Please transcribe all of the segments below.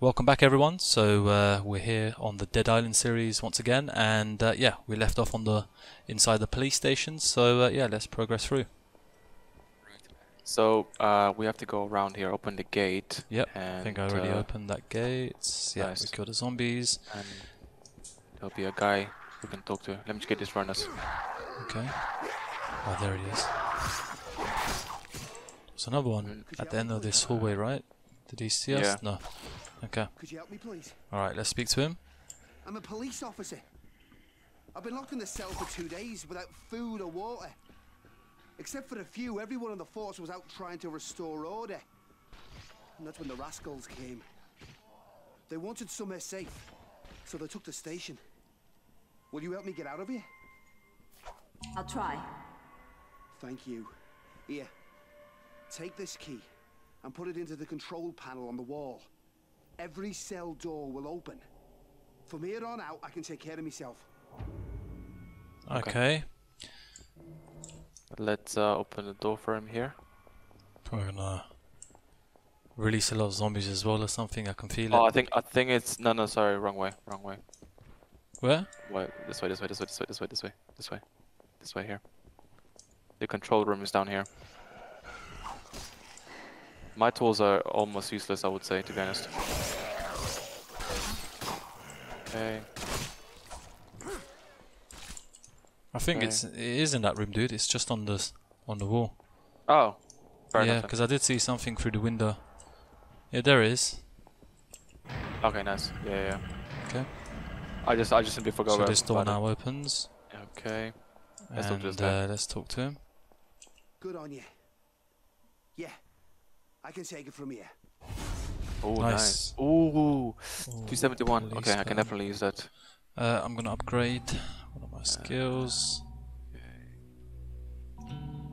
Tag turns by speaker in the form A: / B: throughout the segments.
A: Welcome back, everyone. So uh, we're here on the Dead Island series once again, and uh, yeah, we left off on the inside the police station. So uh, yeah, let's progress through.
B: So uh, we have to go around here, open the gate.
A: Yep,
B: and,
A: I think I already
B: uh,
A: opened that gate. Yeah,
B: nice.
A: we killed the zombies.
B: And there'll be a guy we can talk to. Let me just get this runners.
A: Okay. Oh, there he is. There's another one at the end of this hallway, right? Did he see us?
B: Yeah.
A: No. Okay.
C: Could you help me, please?
A: All right, let's speak to him.
C: I'm a police officer. I've been locked in the cell for two days without food or water. Except for a few, everyone on the force was out trying to restore order. And that's when the rascals came. They wanted somewhere safe, so they took the station. Will you help me get out of here?
D: I'll try.
C: Thank you. Here, take this key and put it into the control panel on the wall. Every cell door will open. From here on out, I can take care of myself.
A: Okay.
B: Okay. Let's uh, open the door for him here.
A: We're gonna release a lot of zombies as well or something. I can feel
B: Oh, I think I think it's no, no, sorry, wrong way, wrong way.
A: Where?
B: Wait, this way, this way, this way, this way, this way, this way, this way, this way here. The control room is down here. My tools are almost useless, I would say, to be honest. Okay.
A: I think
B: Okay.
A: it's it is in that room, dude. It's just on the on the wall.
B: Oh, fair
A: yeah, because I did see something through the window. Yeah, there is.
B: Okay, nice. Yeah, yeah. yeah.
A: Okay.
B: I just, I just simply forgot
A: So this door
B: about it.
A: now opens.
B: Okay. Let's talk to
A: and uh, let's talk to him.
C: Good on you. Yeah, I can take it from here.
B: Oh,
A: Nice.
B: nice. Ooh,
A: Ooh,
B: 271. Okay, I can definitely use that.
A: Uh, I'm gonna upgrade one of my skills.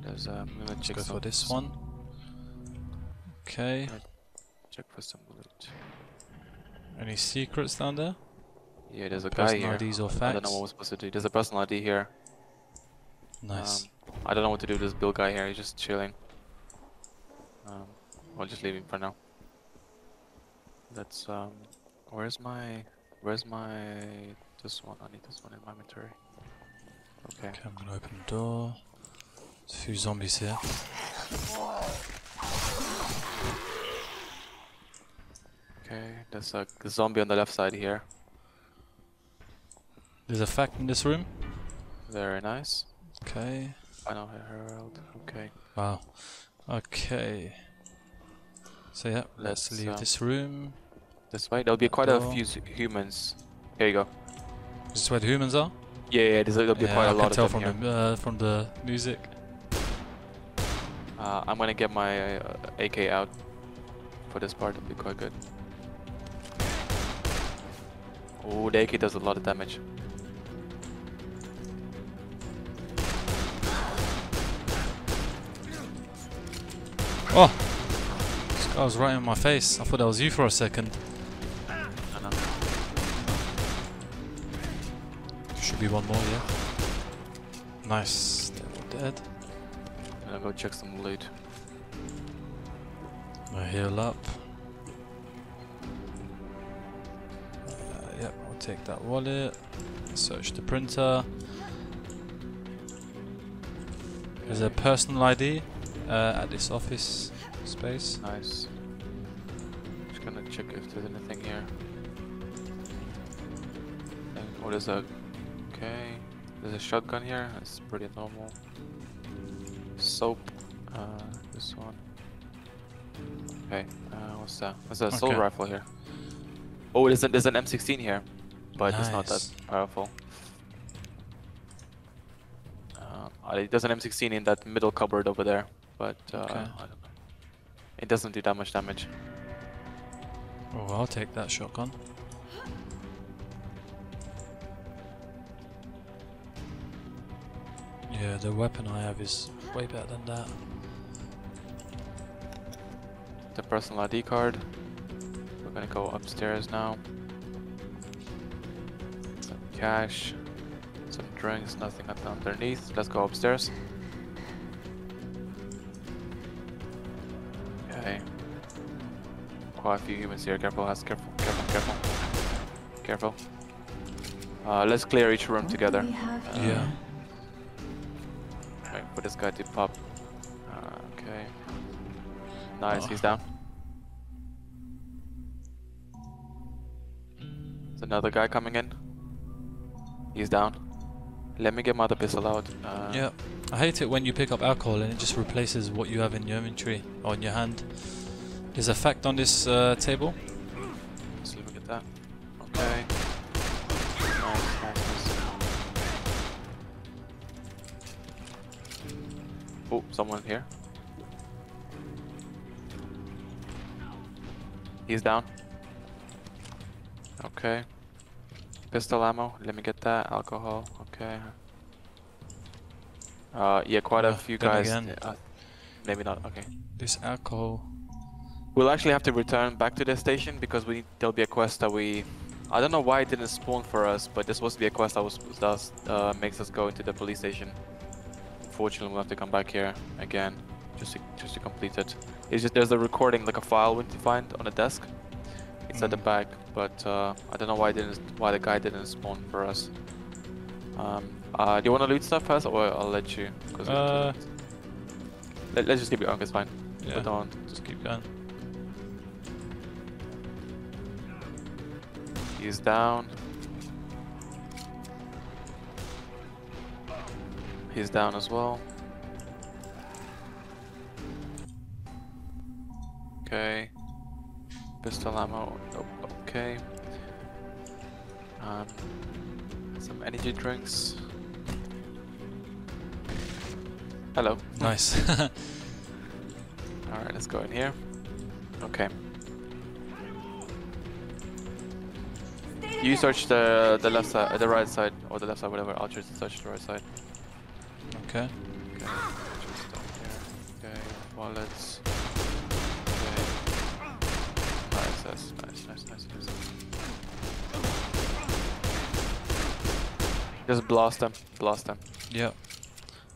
B: There's um, I'm gonna
A: Let's
B: check
A: go for this one. Okay.
B: Check for some loot.
A: Any secrets down there?
B: Yeah, there's a guy
A: Personal
B: here.
A: IDs or
B: I don't know what we're supposed to do. There's a personal ID here.
A: Nice.
B: Um, I don't know what to do with this Bill guy here. He's just chilling. Um, I'll just leave him for now. That's um, where's my, where's my, this one? I need this one in my inventory. Okay.
A: okay, I'm gonna open the door. There's a few zombies here.
B: Okay. There's a zombie on the left side here.
A: There's a fact in this room.
B: Very nice.
A: Okay.
B: Final Herald. Okay.
A: Wow. Okay. So yeah, let's,
B: Let's,
A: leave
B: um,
A: this room.
B: This way. There'll be quite a few humans. Here you go.
A: This is where the humans are.
B: Yeah, yeah. There's, there'll be
A: yeah,
B: quite
A: I
B: a lot
A: can tell
B: of them
A: from
B: here.
A: the uh, from the music.
B: Uh, I'm gonna get my uh, AK out for this part. It'll be quite good. Oh, the AK does a lot of damage.
A: Oh, this guy was right in my face. I thought that was you for a second. Should be one more, yeah. Nice. They're dead.
B: I'll go check some loot.
A: I heal up. Uh, yep, I'll take that wallet. Search the printer. There's a personal ID uh, at this office space.
B: Nice. Just gonna check if there's anything here. And- Oh, there's a. Okay. There's a shotgun here. That's pretty normal. Soap. Uh, this one. Okay. Uh, what's that? There's a assault
A: Okay.
B: rifle here. Oh, there's, a, there's an M16 here, but it's not that powerful. Uh, there's an M16 in that middle cupboard over there, but uh,
A: Okay.
B: I don't know. It doesn't do that much damage.
A: Oh, I'll take that shotgun. Yeah, the weapon I have is way better than that.
B: The personal ID card. We're gonna go upstairs now. Some cash. Some drinks, nothing underneath. Let's go upstairs. Okay. quite a few humans here. Careful, Has. Careful, careful, careful. Careful. Uh, let's clear each room
D: What
B: together. Uh,
A: Yeah.
D: Here?
B: Wait for this guy did pop. Uh, okay. Nice,
A: Oh.
B: he's down. There's another guy coming in. He's down. Let me get my other pistol out. Uh,
A: Yeah. I hate it when you pick up alcohol and it just replaces what you have in your inventory or in your hand. There's a fact on this uh, table.
B: So let me get that. Oh, someone here. He's down. Okay. Pistol ammo. Let me get that. Alcohol. Okay. Uh, yeah, quite a few guys.
A: again.
B: Uh, maybe not. Okay.
A: This alcohol.
B: We'll actually have to return back to the station because we there'll be a quest that we. I don't know why it didn't spawn for us, but this was to be a quest that was that uh, makes us go into the police station. Unfortunately, we'll have to come back here again just to, just to complete it. It's just there's a recording, like a file we need to find on a desk. It's at the
A: Mm.
B: back, but uh, I don't know why didn't why the guy didn't spawn for us. Um, uh, do you want to loot stuff first, or I'll let you? 'cause we have to
A: Uh.
B: Let, let's just keep going. It's fine.
A: Yeah.
B: Put on.
A: Just keep going.
B: He's down. He's down as well. Okay. Pistol ammo. Nope. Okay. Um, some energy drinks. Hello.
A: Nice.
B: Alright, let's go in here. Okay. You search the the left side, uh, the right side, or the left side, whatever. I'll just search the right side.
A: Okay.
B: Okay. Just down here. Okay. Wallets. Okay. Nice, nice, nice, nice, nice, nice. Just blast them. Blast them.
A: Yeah.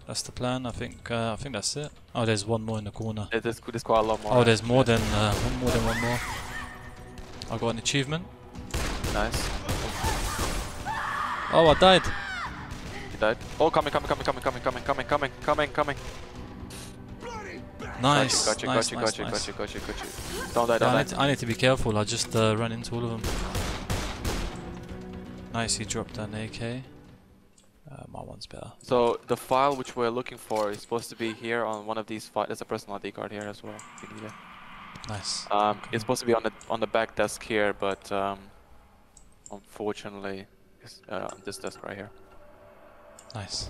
A: That's the plan. I think. Uh, I think that's it. Oh, there's one more in the corner.
B: There's, there's there's quite a lot more.
A: Oh, there's more than uh, one more than one more. I got an achievement.
B: Nice.
A: Oh, I died.
B: He died. Oh, coming, coming, coming, coming, coming, coming, coming, coming, coming, coming.
A: Nice.
B: Got you, got
A: nice,
B: you,
A: nice,
B: got you, got you, got you, got you. Don't die, don't
A: I,
B: die.
A: need to, I need to be careful. I just uh, ran into all of them. Nice, he dropped an AK. Uh, my one's better.
B: So the file which we're looking for is supposed to be here on one of these files. There's a personal ID card here as well. if you need it.
A: Nice.
B: Um, it's supposed to be on the on the back desk here, but um, unfortunately, it's uh, on this desk right here.
A: Nice.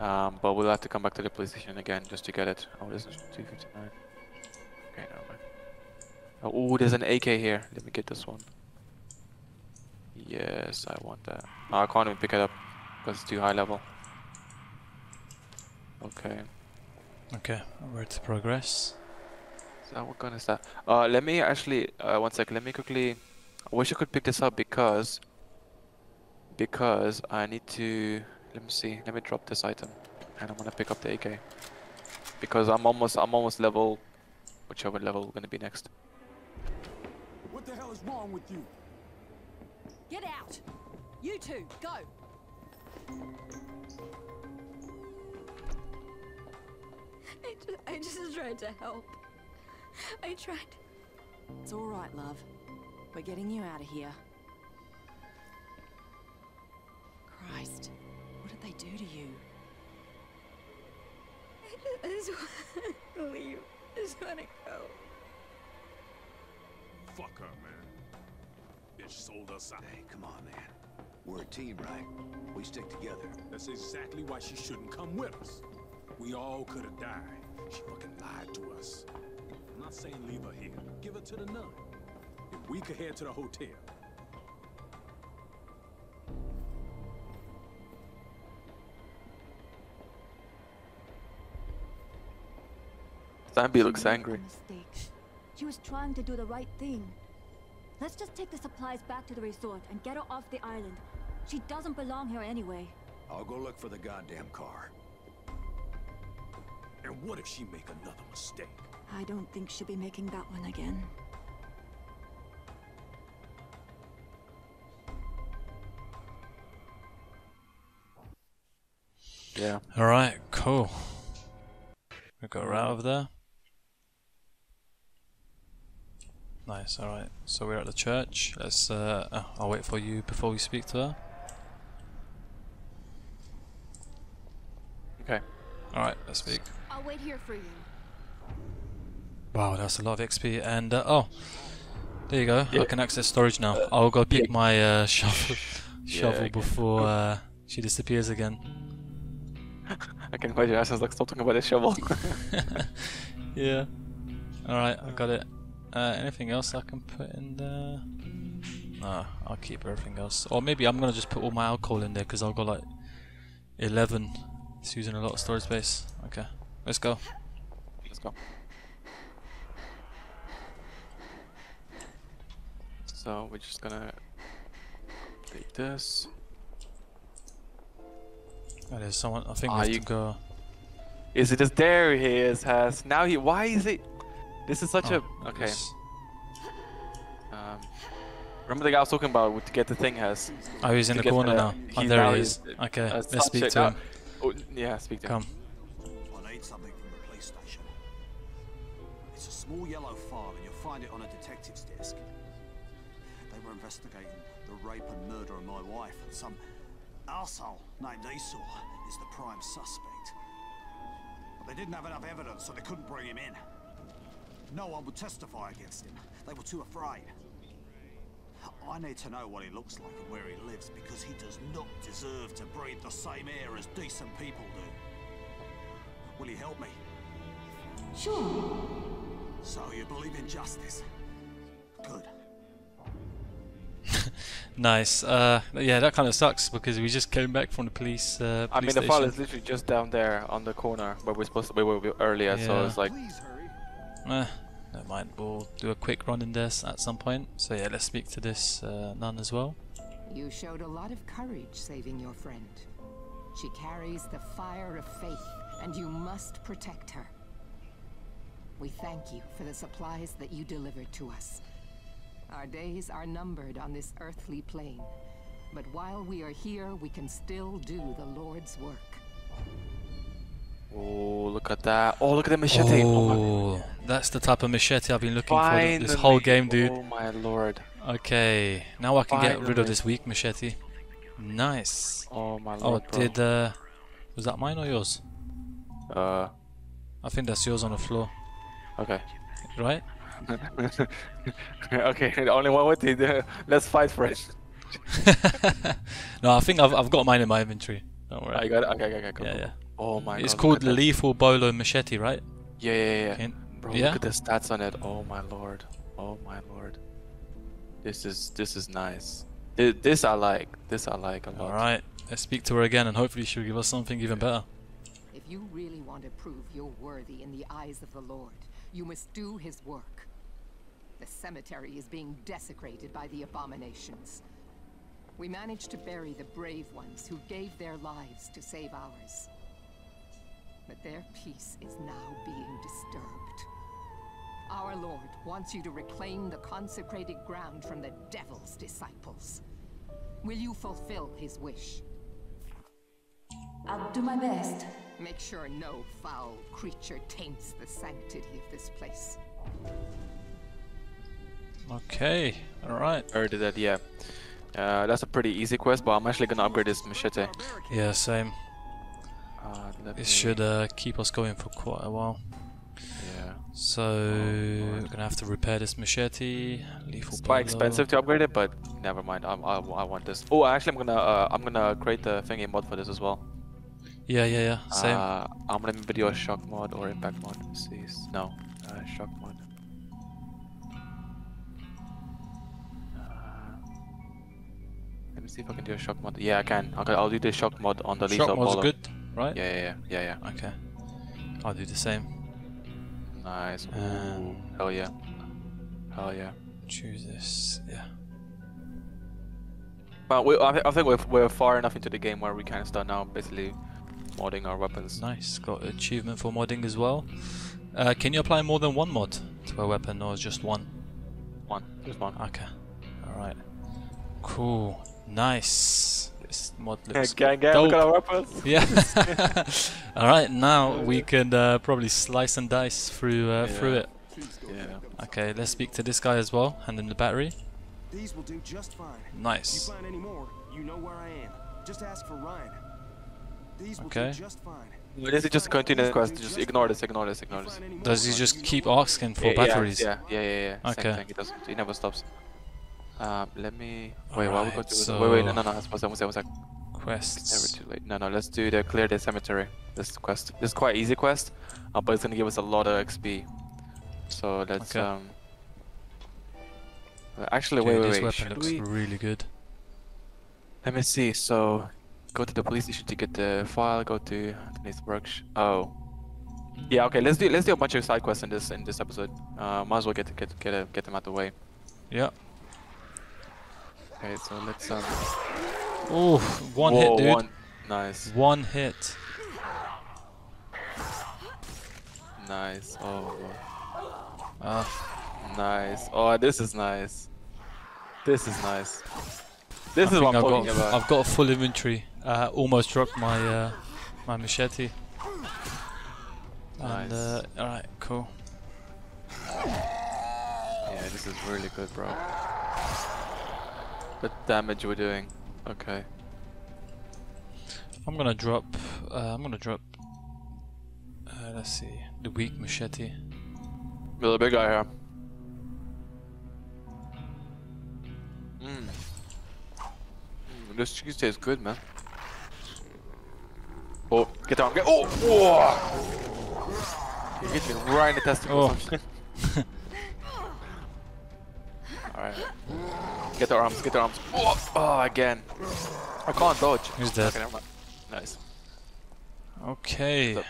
B: Um, but we'll have to come back to the police station again just to get it. Oh, this is 259. Okay, never mind. Oh, ooh, there's an AK here. Let me get this one. Yes, I want that. No, I can't even pick it up because it's too high level. Okay.
A: Okay, I'm to progress.
B: That what gun is that? Uh, let me actually, uh, one sec. Let me quickly. I wish I could pick this up because. Because I need to. Let me see. Let me drop this item, and I'm gonna pick up the AK. Because I'm almost, I'm almost level, whichever level we're gonna be next.
E: What the hell is wrong with you?
F: Get out! You two, go!
D: I just, I just tried to help. I tried.
F: It's all right, love. We're getting you out of here. Christ, what did they do to you?
D: I just want to leave. I just want to go.
E: Fuck her, man. Bitch sold us out.
G: Hey, come on, man. We're a team, right? We stick together.
E: That's exactly why she shouldn't come with us. We all could have died. She fucking lied to us. I'm not saying leave her here. Give her to the nun. Then we could head to the hotel.
H: Bambi
B: looks angry.
H: She was trying to do the right thing. Let's just take the supplies back to the resort and get her off the island. She doesn't belong here anyway.
G: I'll go look for the goddamn car.
E: And what if she make another mistake?
H: I don't think she'll be making that one again.
B: Yeah.
A: Alright, cool. We got her out of there. Nice, alright. So we're at the church. Let's uh oh, I'll wait for you before we speak to her.
B: Okay.
A: Alright, let's speak.
H: I'll wait here for you.
A: Wow, that's a lot of XP and uh, oh there you go. I can access storage now. I'll go pick my uh, shovel shovel
B: okay.
A: before uh, she disappears again.
B: I can imagine Ashen's like, stop talking about this shovel.
A: Yeah. Alright, I got it. Uh, anything else I can put in there? No, I'll keep everything else. Or maybe I'm gonna just put all my alcohol in there because I've got like 11. It's using a lot of storage space. Okay, let's go.
B: Let's go. So we're just gonna take this.
A: Oh, there's someone. I think we have
B: you-
A: to go.
B: Is it just there? He is. Has now he. Why is it? This is such
A: Oh,
B: a. Okay.
A: this-
B: Um. Remember the guy I was talking about with to get the thing has.
A: Oh, he's in the corner
B: the-
A: now. Oh, there
B: now
A: he
B: he's-
A: is. Okay,
B: uh,
A: let's speak
B: a-
A: to him.
B: Oh, yeah, speak to him.
A: Come.
G: I need something from the police station. It's a small yellow file, and you'll find it on a detective's desk. They were investigating the rape and murder of my wife, and some arsehole named Esau is the prime suspect. But they didn't have enough evidence, so they couldn't bring him in. No one would testify against him. They were too afraid. I need to know what he looks like and where he lives because he does not deserve to breathe the same air as decent people do. Will you help me?
H: Sure.
G: So you believe in justice? Good.
A: Nice. Uh, yeah, that kind of sucks because we just came back from the police. Uh,
B: I mean,
A: police
B: the file is literally just down there on the corner where we're supposed to be where we were earlier. So it's like,
G: Please hurry.
A: Eh, never mind. We'll do a quick run in this at some point. So yeah, let's speak to this uh, nun as well.
I: You showed a lot of courage saving your friend. She carries the fire of faith, and you must protect her. We thank you for the supplies that you delivered to us. Our days are numbered on this earthly plane, but while we are here, we can still do the Lord's work.
B: Oh, look at that. Oh, look at the machete. Oh,
A: Oh, that's the type of machete I've been looking for this whole game, dude.
B: Oh my lord.
A: Okay, now I can get rid of this weak machete. Nice.
B: Oh my
A: Oh,
B: lord, bro.
A: did uh, was that mine or yours?
B: Uh,
A: I think that's yours on the floor,
B: okay.
A: right?
B: okay, the only one with it. Let's fight for it.
A: no, I think I've I've got mine in my inventory. Don't worry.
B: I got it. Okay, okay, okay. Cool,
A: yeah,
B: cool.
A: yeah.
B: Oh my
A: It's
B: god.
A: called
B: look
A: lethal bolo machete, right?
B: Yeah, yeah, yeah.
A: Okay.
B: Bro,
A: yeah.
B: look at the stats on it. Oh my lord. Oh my lord. This is this is nice. This, this I like. This I like a lot.
A: All right. Let's speak to her again, and hopefully she'll give us something even better.
I: If you really want to prove you're worthy in the eyes of the Lord, you must do his work. The cemetery is being desecrated by the abominations. We managed to bury the brave ones who gave their lives to save ours. But their peace is now being disturbed. Our Lord wants you to reclaim the consecrated ground from the devil's disciples. Will you fulfill his wish?
H: I'll do my best.
I: Make sure no foul creature taints the sanctity of this place.
A: Okay. All right.
B: Heard that, yeah. Uh, that's a pretty easy quest, but I'm actually gonna upgrade this machete.
A: Yeah, same.
B: Uh, let
A: This should uh, keep us going for quite a while.
B: Yeah.
A: So we're gonna have to repair this machete. Lethal
B: It's quite expensive to upgrade it, but never mind. I, I, I want this. Oh, actually, I'm gonna uh, I'm gonna create the thingy mod for this as well.
A: Yeah, yeah, yeah. Same.
B: Uh, I'm gonna video a shock mod or impact mod. See, no, uh, shock mod. Uh, let me see if I can do a shock mod. Yeah, I can. Okay, I'll do the shock mod on the
A: Shock
B: lethal
A: mod's good, right?
B: Yeah, yeah, yeah, yeah, yeah.
A: Okay. I'll do the same.
B: Nice.
A: Um,
B: hell yeah. Hell yeah.
A: Choose this. Yeah.
B: But we, I, thi- I think we're, we're far enough into the game where we can start now basically modding our weapons.
A: Nice. Got achievement for modding as well. Uh, can you apply more than one mod to a weapon or just one?
B: One, just one.
A: Okay. Alright. Cool. Nice. This mod
B: Yeah,
A: looks
B: gang, gang, look
A: dope.
B: at our weapons.
A: Yeah. All right, now we can uh, probably slice and dice through uh, through it.
B: Yeah.
A: Okay, let's speak to this guy as well. Hand him the battery.
J: These will do just fine.
A: Nice.
J: You find any more, you know where I am. Just ask for Ryan. These will
A: Okay.
J: do just fine.
B: Or Does he just continue the quest? Just ignore this, ignore this, ignore this.
A: Does he just keep asking for
B: Yeah, yeah,
A: batteries?
B: Yeah, yeah, yeah, yeah.
A: Okay.
B: Same thing. He doesn't. He never stops. Um, let me. Wait, why we go
A: Alright,
B: to? Wait, wait, no, no, no. One sec, one sec, one sec. It's never too late. No, no. Let's do the clear the cemetery. This quest. This is quite easy quest, uh, but it's gonna give us a lot of XP. So let's
A: Okay.
B: um. uh, Actually,
A: Okay,
B: wait,
A: this
B: wait, wait.
A: weapon
B: Should
A: looks
B: we?
A: really good.
B: Let me see. So, go to the police station to get the file. Go to Denise Worksh. Oh. Yeah. Okay. Let's do let's do a bunch of side quests in this in this episode. Uh, might as well get get get uh, get them out the way.
A: Yeah.
B: Okay. So let's um.
A: Oh, one
B: Whoa,
A: hit, dude.
B: One. Nice.
A: One hit.
B: Nice. Oh.
A: Ah,
B: Nice. Oh, this is nice. This is nice. This
A: I
B: is what I'm
A: I've
B: talking
A: got,
B: about.
A: I've got a full inventory. Uh, almost dropped my uh, my machete. And,
B: Nice.
A: uh, alright, cool.
B: Yeah, this is really good, bro. The damage we're doing. Okay.
A: I'm gonna drop. Uh, I'm gonna drop. Uh, let's see. The weak machete.
B: Really big guy here. Mmm. Mm, this cheese tastes good, man. Oh, get down, get. Oh! Whoa! You hit me right in the testicles. Alright. Get the arms, get the arms. Oh, oh, again. I can't dodge.
A: Who's dead?
B: Okay. Nice.
A: Okay.
B: So-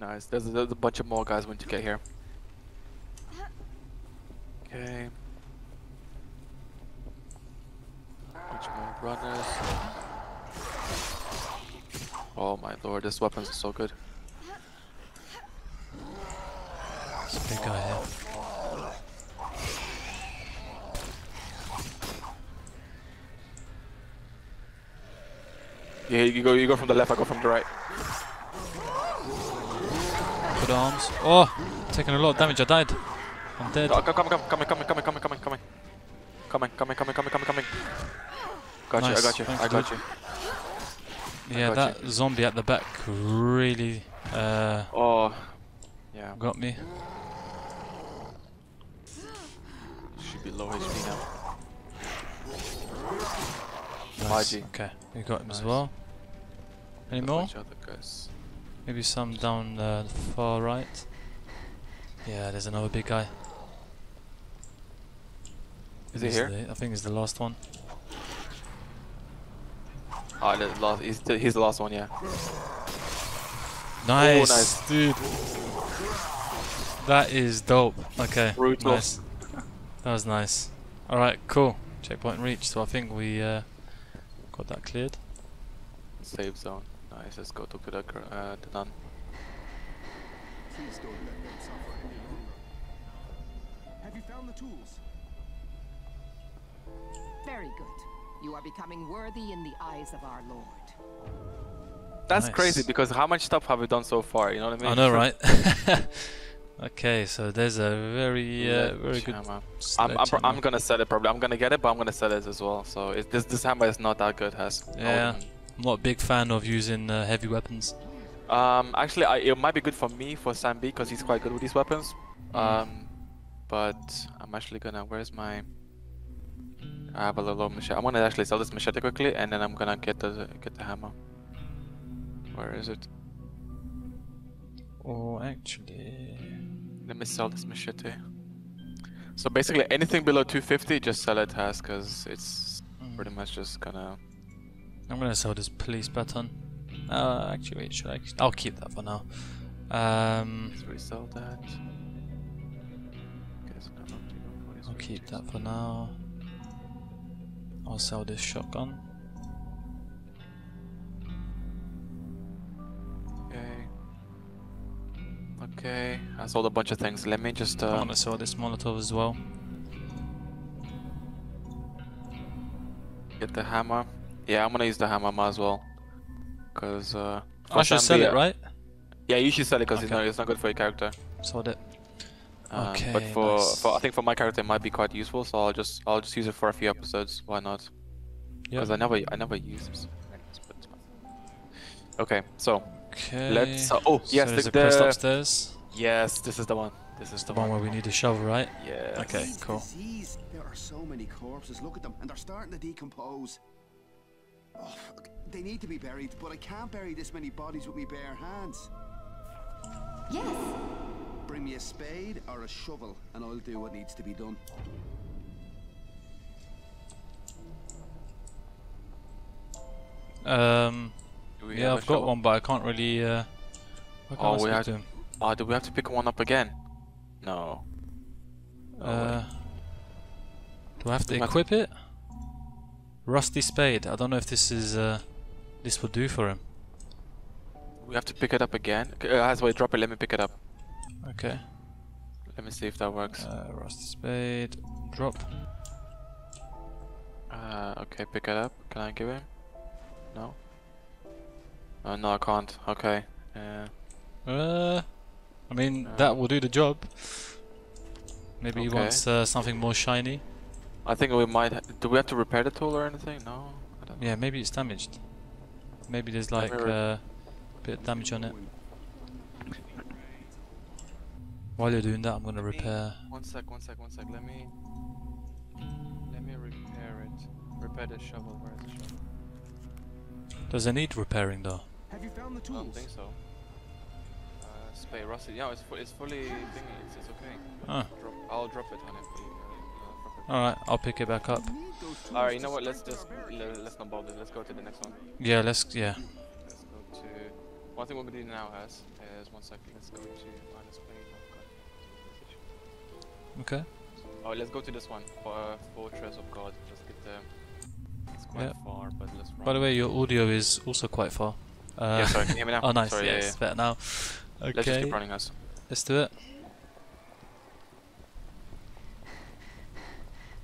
B: Nice. There's a, there's a bunch of more guys when you get here. Okay. Bunch more runners. Oh my lord, this weapons are so good.
A: There's a big guy here.
B: Yeah, you go, you go from the left, I go from the right.
A: Good arms. Oh, taking a lot of damage, I died. I'm dead.
B: No, come, come, come, coming, coming, coming, coming, coming, coming. Coming, coming, coming, coming, coming. Got nice. you, I got you,
A: Thanks,
B: I got
A: dude.
B: you.
A: Yeah,
B: got
A: that you. zombie at the back really uh,
B: oh, yeah.
A: got me.
B: Should be low HP.
A: Nice. Okay, we got him as well. Any more?
B: other.
A: Maybe some down uh, the far right. Yeah, there's another big guy.
B: Is he here?
A: the- I think he's the last one.
B: Ah, the last, he's, the, he's the last one, yeah.
A: Nice,
B: nice.
A: dude. That is dope. Okay,
B: Brutal.
A: nice. That was nice. All right, cool. Checkpoint reached. So I think we uh, got that cleared.
B: Save zone. Nice, let's go to the, gr- uh, the nun.
J: Please don't let them suffer any longer. Have you found the tools?
I: Very good. You are becoming worthy in the eyes of our Lord.
B: That's
A: Nice.
B: crazy because how much stuff have we done so far? You know what I mean?
A: I know, right? okay, so there's a very, uh, very good.
B: Sledgehammer. I'm, I'm, I'm gonna sell it probably. I'm gonna get it, but I'm gonna sell it as well. So it, this this hammer is not that good, has.
A: Yeah, I'm not a big fan of using uh, heavy weapons.
B: Um, actually, I, it might be good for me for Sam B because he's quite good with these weapons.
A: Mm.
B: Um, but I'm actually gonna. Where's my? I have a little machete. I'm gonna actually sell this machete quickly, and then I'm gonna get the get the hammer. Where is it?
A: Or actually,
B: Let me sell this machete. So basically, anything below 250, just sell it as, cause it's
A: Mm.
B: pretty much just gonna.
A: I'm gonna sell this police baton. Uh, actually, wait, should I? I'll keep that for now. Um,
B: Let's resell that. Okay, so now I'm doing all these
A: I'll keep that for now. I'll sell this shotgun.
B: Okay, I sold a bunch of things. Let me just.
A: I'm
B: Uh,
A: gonna sell this Molotov as well.
B: Get the hammer. Yeah, I'm gonna use the hammer might as well. Cause uh.
A: I should sell
B: time
A: it, right?
B: Yeah, you should sell it because it's
A: Okay.
B: not it's not good for your character.
A: Sold it.
B: Um,
A: Okay,
B: but for,
A: nice.
B: for I think for my character it might be quite useful, so I'll just I'll just use it for a few episodes. Why not?
A: Yeah.
B: Because I never I never use this. but it's fine. Okay, so
A: Okay.
B: let's. Uh, oh
A: so
B: yes,
A: there's
B: the,
A: a quest
B: the-
A: upstairs.
B: yes, this is the one. This is
A: The one where we need a shovel, right?
B: Yeah.
A: Okay,
C: Disease,
A: cool.
C: disease. There are so many corpses. Look at them, and they're starting to decompose. Oh, they need to be buried, but I can't bury this many bodies with my bare hands.
H: Yes.
C: Bring me a spade or a shovel, and I'll do what needs to be done.
A: Um. Yeah, I've got
B: shovel?
A: one, but I can't really. Uh, I can't
B: Oh, we have
A: to.
B: Oh, do we have to pick one up again? No. No.
A: Uh, do I have to
B: We have to-
A: equip it? Rusty spade. I don't know if this is. Uh, this will do for him.
B: We have to pick it up again. Okay, Uh, Hasway, drop it. Let me pick it up.
A: Okay.
B: Let me see if that works.
A: Uh, rusty spade. Drop.
B: Uh, okay, pick it up. Can I give him? No. Uh, no, I can't. Okay. Uh,
A: Uh, I mean
B: Uh,
A: that will do the job. Maybe he wants uh, something more shiny.
B: I think we might. Ha do we have to repair the tool or anything? No. I don't
A: Yeah, maybe it's damaged. Maybe there's like uh, a bit of damage on it. While you're doing that, I'm gonna repair.
B: One sec, one sec, one sec. Let me. Let me repair it. Repair the shovel. Where is the shovel?
A: Does it need repairing though?
J: Have you found the tools?
B: I don't think so. Uh, spay rusted. Yeah, it's, fu- it's fully thingy. It's, it's okay.
A: Ah.
B: Drop, I'll drop it on it. Uh.
A: All right, I'll pick it back up.
B: Alright, you know what? Let's just le- let's not bother. Let's go to the next one.
A: Yeah, let's. Yeah.
B: Let's go to one thing we're gonna do now. Has is one second. Let's go to oh, let's. Oh, God.
A: Okay.
B: Oh, let's go to this one for uh, Fortress of God. Let's get the. It's quite
A: Yeah.
B: far, but let's. Run.
A: By the way, your audio is also quite far. Uh,
B: Yeah, sorry, can you hear me now?
A: oh, nice.
B: Sorry,
A: yeah,
B: yeah,
A: it's better now. Okay.
B: Let's just keep running us.
A: Let's do it.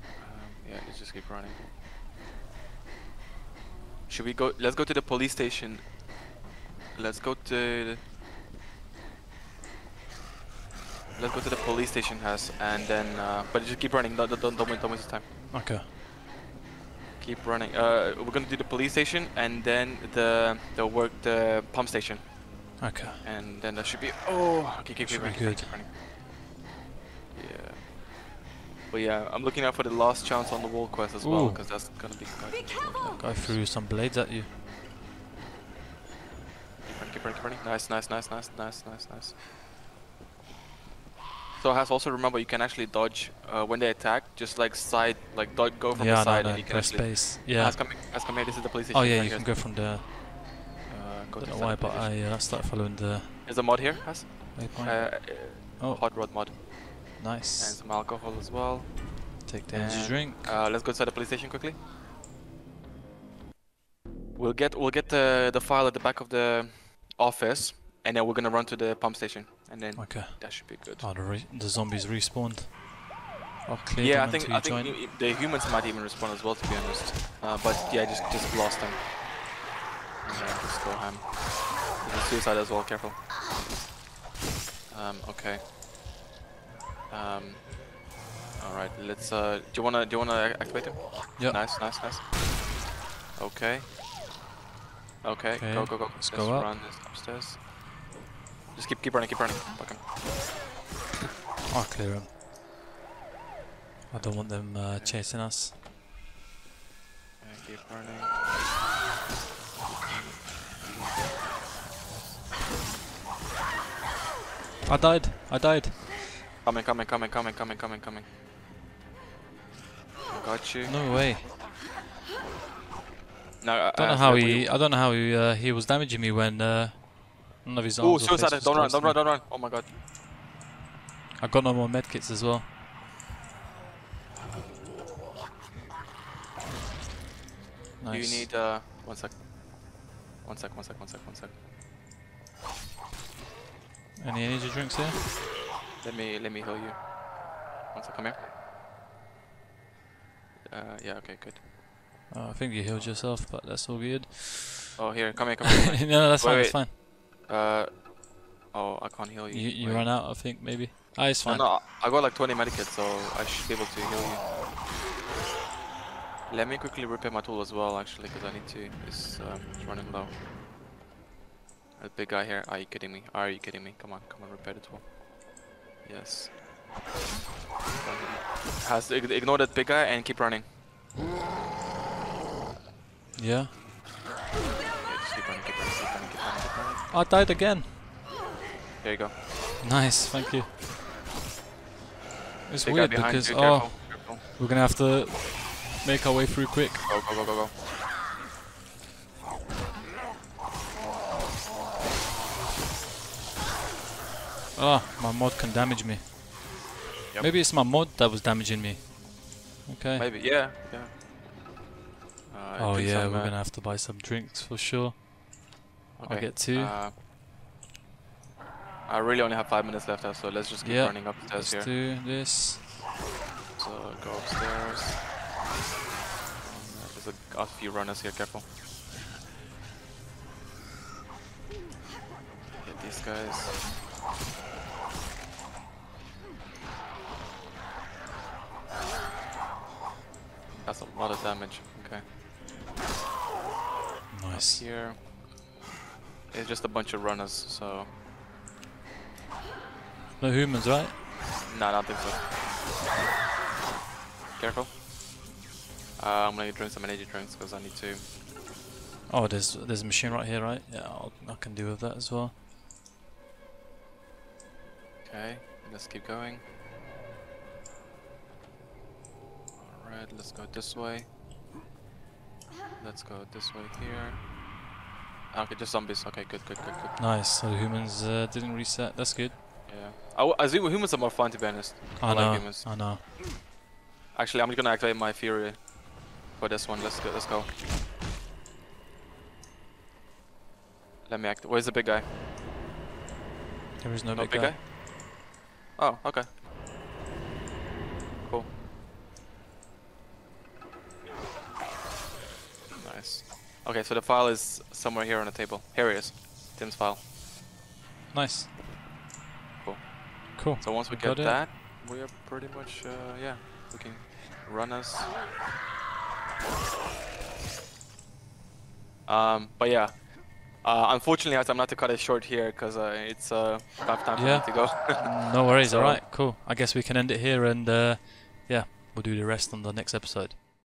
B: Um, yeah, let's just keep running. Should we go? Let's go to the police station. Let's go to. The, let's go to the police station, has and then. Uh, but just keep running. Don't don't don't, wait, don't waste time.
A: Okay.
B: Keep running. Uh, we're gonna do the police station and then the the work the pump station,
A: Okay.
B: and then that should be. Oh, okay, keep, keep running. keep running,
A: good.
B: keep running. Yeah. But yeah, I'm looking out for the last chance on the wall quest as well, because that's gonna be. Quite
A: Guy threw some blades at you.
B: Keep running, keep running, keep running. Nice, nice, nice, nice, nice, nice, nice. So has also remember you can actually dodge uh, when they attack. Just like side, like dodge, go from
A: yeah,
B: the
A: I
B: side,
A: know,
B: and you can actually.
A: space. Yeah.
B: Has come, has come here. This is the police station.
A: Oh yeah, you can go from there.
B: Uh, go
A: Don't know why, but. I uh, started following the
B: There's a mod here, Has. Uh, uh,
A: oh,
B: hot rod mod
A: Nice.
B: and some alcohol as well.
A: Take the energy drink.
B: Uh, let's go inside the police station quickly. We'll get we'll get the the file at the back of the office, and then we're gonna run to the pump station, and then
A: Okay.
B: that should be good.
A: Oh, the, re- the zombies respawned. Clear
B: yeah, I think I think
A: join.
B: y- y- the humans might even respond as well, to be honest. Uh, but yeah, just just blast them. Yeah, just go ham. There's a suicide as well. Careful. Um. Okay. Um. All right. Let's. Uh. Do you wanna do you wanna activate him?
A: Yeah.
B: Nice. Nice. Nice. Okay. Okay. Go go go.
A: let's go
B: run this upstairs. Just keep keep running. Keep running. Him.
A: I'll clear them. I don't want them uh, chasing us.
B: Yeah, keep running.
A: I died. I died.
B: Coming, coming, coming, coming, coming, coming, coming. I got you.
A: No way.
B: No, uh,
A: I don't know
B: uh,
A: how he. I don't know how he. Uh, he was damaging me when uh, none of his
B: Oh,
A: arms or face
B: suicide! Don't run! Don't run! Don't run! Oh my god!
A: I got no more medkits as well. Nice.
B: you need uh one sec? One sec! One sec! One sec! One sec!
A: Any energy drinks here?
B: Let me let me heal you. One sec. Come here. Uh, yeah. Okay. Good.
A: Oh, I think you healed yourself, but that's all good.
B: Oh, here, come here, come here. Come here.
A: no, that's
B: Wait,
A: fine. That's fine.
B: Uh, oh, I can't heal you.
A: You you
B: Wait.
A: run out, I think maybe. Ah, it's fine.
B: no, I got like 20 medikits, so I should be able to heal you. Let me quickly repair my tool as well, actually, because I need to. It's, um, it's running low. A big guy here. Are you kidding me? Are you kidding me? Come on, come on, repair the tool. Yes. Has to ignore that big guy and keep running.
A: Yeah.
B: Yeah, just keep running, keep running, keep running, keep running, keep running.
A: I died again.
B: There you go.
A: Nice, thank you. It's
B: guy
A: weird because
B: you,
A: oh,
B: careful, careful.
A: we're gonna have to make our way through quick.
B: Go, go, go, go, go.
A: Oh, my mod can damage me.
B: Yep.
A: Maybe it's my mod that was damaging me. Okay.
B: Maybe, yeah, yeah. Uh,
A: Oh yeah, we're
B: uh,
A: gonna have to buy some drinks for sure. I'll get two.
B: Uh, I really only have five minutes left, so let's just keep
A: Yeah,
B: running upstairs
A: Let's
B: here.
A: do this.
B: So go upstairs. Um, There's a, a few runners here, careful. Hit these guys. That's a lot of damage. Okay.
A: Nice.
B: Here. It's just a bunch of runners, so.
A: No humans, right?
B: No, I don't think so. Careful. Uh, I'm gonna drink some energy drinks because I need to.
A: Oh, there's there's a machine right here, right? Yeah, I'll, I can deal with that as well.
B: Okay, let's keep going. Alright, let's go this way. Let's go this way here. Okay, just zombies. Okay, good, good, good, good.
A: Nice. So the humans uh, didn't reset. That's good.
B: Yeah. I, I assume humans are more fun to be honest.
A: I
B: like
A: know.
B: humans.
A: I know.
B: Actually, I'm gonna activate my fury for this one. Let's go. Let's go. Let me act. Where's the big guy?
A: There is no,
B: No
A: big,
B: big
A: guy.
B: guy? Oh, okay. Cool. Nice. Okay, so the file is somewhere here on the table. Here it is. Tim's file.
A: Nice.
B: Cool.
A: Cool.
B: So once we
A: Got
B: get
A: it.
B: that, we are pretty much, uh, yeah, we can run us. Um, but yeah, uh, unfortunately, I have to cut it short here because uh, it's uh, about time for me to go.
A: no worries. All right. Cool. I guess we can end it here, and uh, yeah, we'll do the rest on the next episode.